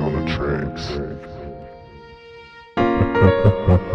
On the tracks.